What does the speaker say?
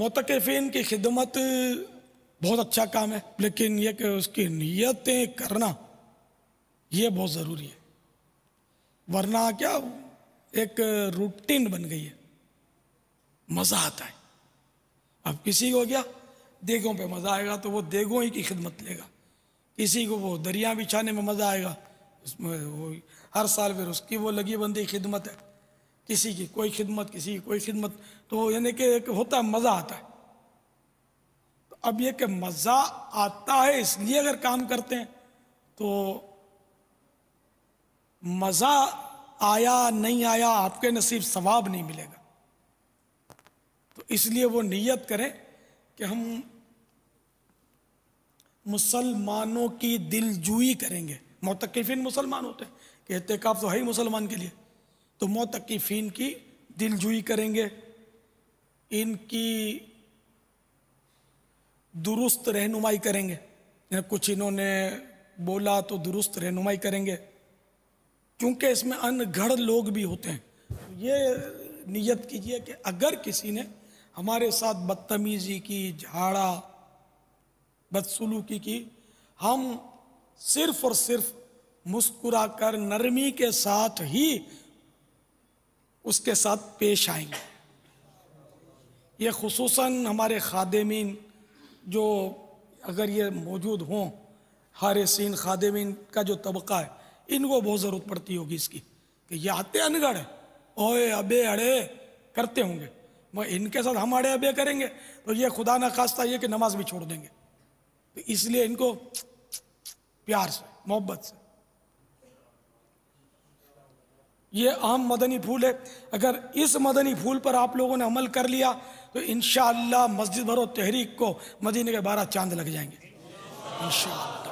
मोतकफ़ीन की खिदमत बहुत अच्छा काम है, लेकिन यह कि उसकी नीयतें करना, ये बहुत ज़रूरी है। वरना क्या, एक रूटीन बन गई है, मज़ा आता है। अब किसी को क्या, देगों पे मज़ा आएगा तो वो देगों ही की खिदमत लेगा। किसी को वो दरिया बिछाने में मज़ा आएगा, उसमें वो हर साल फिर उसकी वो लगी बंदी खिदमत है। किसी की कोई खिदमत, किसी की कोई खिदमत। तो यानी कि एक होता है, मज़ा आता है। तो अब ये कि मज़ा आता है, इसलिए अगर काम करते हैं तो मज़ा आया, नहीं आया, आपके नसीब सवाब नहीं मिलेगा। तो इसलिए वो नीयत करें कि हम मुसलमानों की दिलजुई करेंगे। मोतकफ़िन मुसलमान होते हैं। कि एहतिकाफ तो है ही मुसलमान के लिए। तो मोतकफ़िन की दिलजुई करेंगे। इनकी दुरुस्त रहनुमाई करेंगे। कुछ इन्होंने बोला तो दुरुस्त रहनुमाई करेंगे। क्योंकि इसमें अनगढ़ लोग भी होते हैं। ये नियत कीजिए कि अगर किसी ने हमारे साथ बदतमीज़ी की, झाड़ा, बदसलूकी की, हम सिर्फ़ और सिर्फ़ मुस्कुरा कर नरमी के साथ ही उसके साथ पेश आएँगे। ये खसूस हमारे खादमीन जो अगर ये मौजूद हों, हारसिन खादमीन का जो तबका है, इनको बहुत ज़रूरत पड़ती होगी इसकी कि ये आते अनगढ़ ओए, अबे, अड़े, करते होंगे। मैं इनके साथ हम अड़े, अबे करेंगे तो ये खुदा ना खास्ता ये कि नमाज़ भी छोड़ देंगे। तो इसलिए इनको प्यार से, मोहब्बत से ये आम मदनी फूल है। अगर इस मदनी फूल पर आप लोगों ने अमल कर लिया तो इन मस्जिद भरो तहरीक को मदीने के बारह चाँद लग जाएँगे। इन